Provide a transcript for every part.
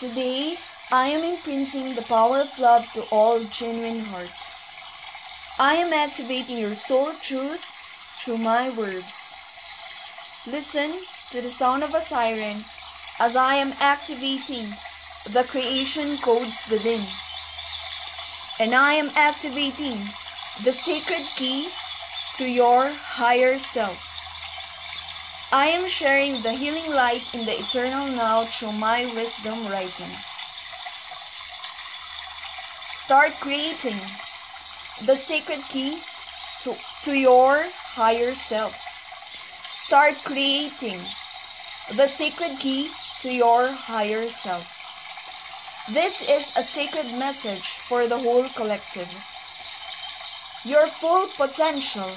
Today, I am imprinting the power of love to all genuine hearts. I am activating your soul truth through my words. Listen to the sound of a siren as I am activating the creation codes within. And I am activating the sacred key to your higher self. I am sharing the healing light in the eternal now through my wisdom writings. Start creating the sacred key to, to your higher self. Start creating the sacred key to your higher self. This is a sacred message for the whole collective. Your full potential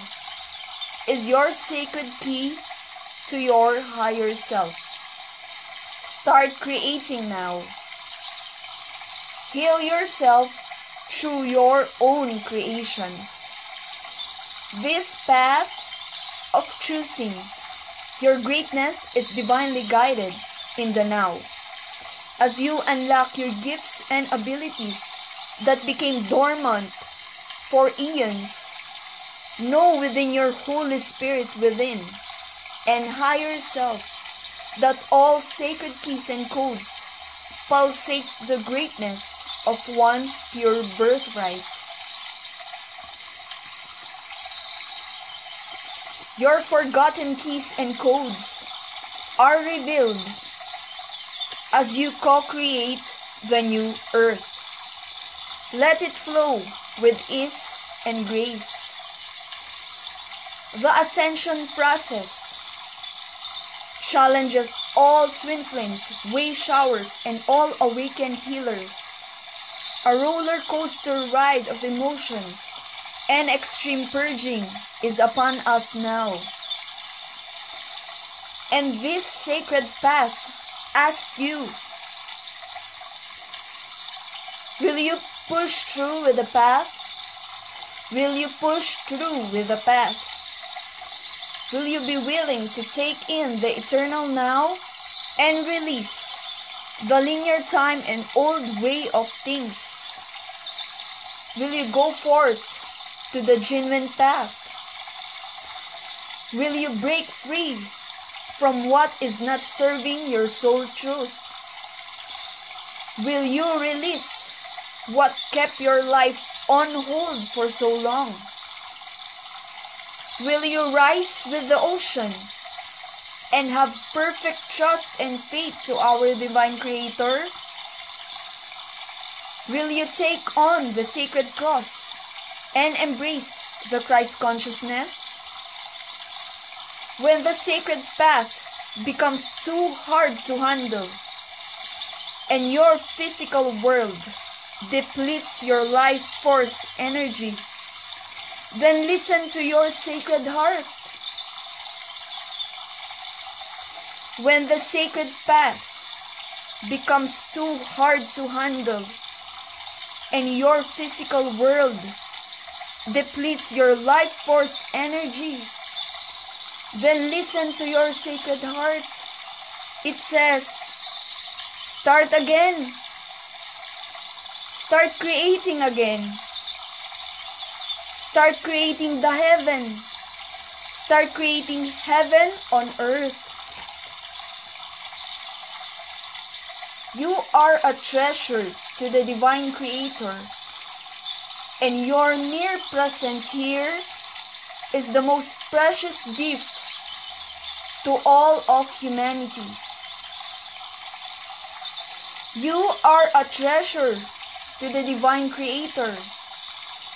is your sacred key to your higher self. Start creating now. Heal yourself through your own creations. This path of choosing your greatness is divinely guided in the now. As you unlock your gifts and abilities that became dormant for eons, know within your Holy Spirit within and higher self that all sacred keys and codes pulsates the greatness of one's pure birthright. Your forgotten keys and codes are revealed as you co-create the new earth. Let it flow with ease and grace. The ascension process challenges all twin flames, wayshowers, and all awakened healers. A roller coaster ride of emotions and extreme purging is upon us now. And this sacred path asks you Will you push through with the path? Will you push through with the path? Will you be willing to take in the eternal now and release the linear time and old way of things? Will you go forth to the genuine path? Will you break free from what is not serving your soul truth? Will you release what kept your life on hold for so long? Will you rise with the ocean and have perfect trust and faith to our divine creator? Will you take on the sacred cross and embrace the Christ consciousness? When the sacred path becomes too hard to handle and your physical world depletes your life force energy then listen to your sacred heart. When the sacred path becomes too hard to handle and your physical world depletes your life force energy, then listen to your sacred heart. It says, start again. Start creating again. Start creating the heaven. Start creating heaven on earth. You are a treasure to the divine creator. And your mere presence here is the most precious gift to all of humanity. You are a treasure to the divine creator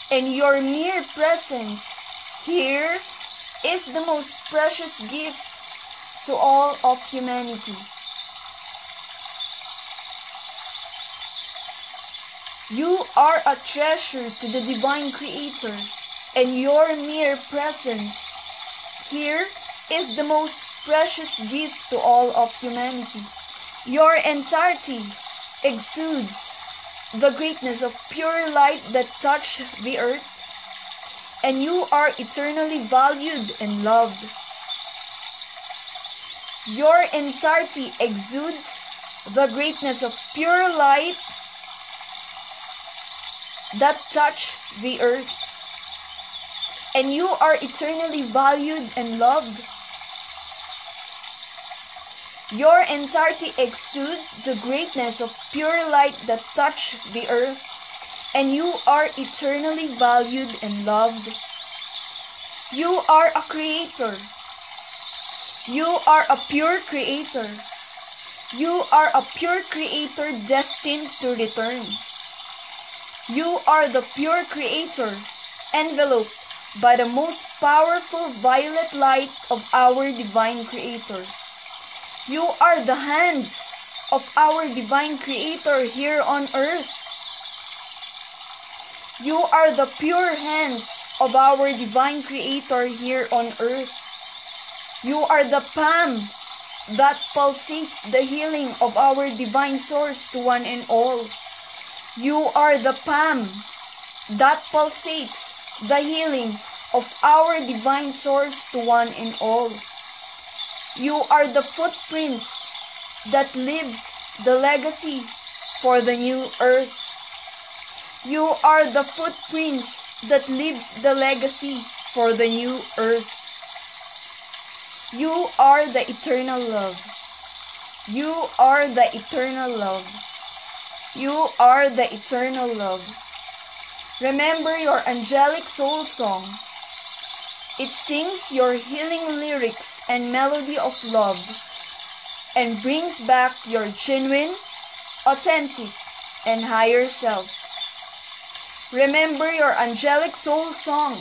and your mere presence here is the most precious gift to all of humanity. You are a treasure to the divine creator, and your mere presence here is the most precious gift to all of humanity. Your entirety exudes the greatness of pure light that touch the earth, and you are eternally valued and loved. Your entirety exudes the greatness of pure light that touch the earth. And you are eternally valued and loved. Your entirety exudes the greatness of pure light that touch the earth, and you are eternally valued and loved. You are a creator. You are a pure creator. You are a pure creator destined to return. You are the pure creator, enveloped by the most powerful violet light of our divine creator. You are the hands of our divine creator here on earth. You are the pure hands of our divine creator here on earth. You are the palm that pulsates the healing of our divine source to one and all. You are the palm that pulsates the healing of our divine source to one and all. You are the footprints that leaves the legacy for the new earth. You are the footprints that leaves the legacy for the new earth. You are the eternal love. You are the eternal love. You are the eternal love. Remember your angelic soul song. It sings your healing lyrics and melody of love and brings back your genuine, authentic, and higher self. Remember your angelic soul song.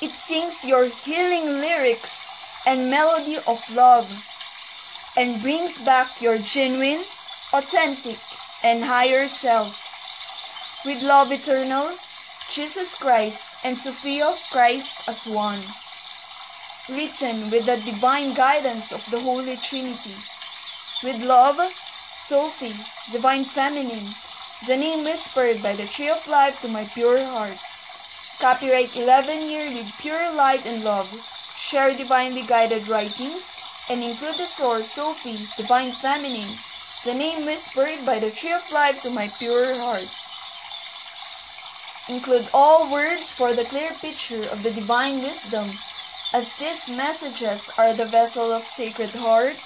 It sings your healing lyrics and melody of love and brings back your genuine, authentic, and higher self. With love eternal, Jesus Christ and Sophia of Christ as one. Written with the divine guidance of the Holy Trinity. With love, Sophie, Divine Feminine, the name whispered by the Tree of Life to my pure heart. Copyright 11 year with pure light and love. Share divinely guided writings and include the source Sophie, Divine Feminine, the name whispered by the tree of life to my pure heart. Include all words for the clear picture of the divine wisdom, as these messages are the vessel of Sacred Heart,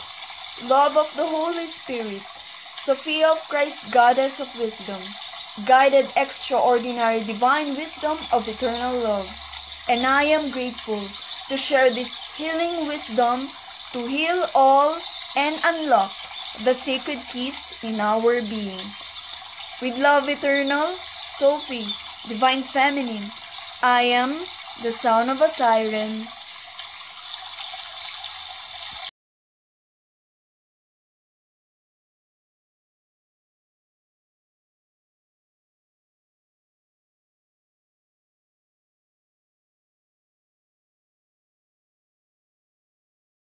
love of the Holy Spirit, Sophia of Christ, Goddess of Wisdom, guided extraordinary divine wisdom of eternal love. And I am grateful to share this healing wisdom to heal all and unlock the sacred keys in our being. With love eternal, Sophie, Divine Feminine, I am the sound of a siren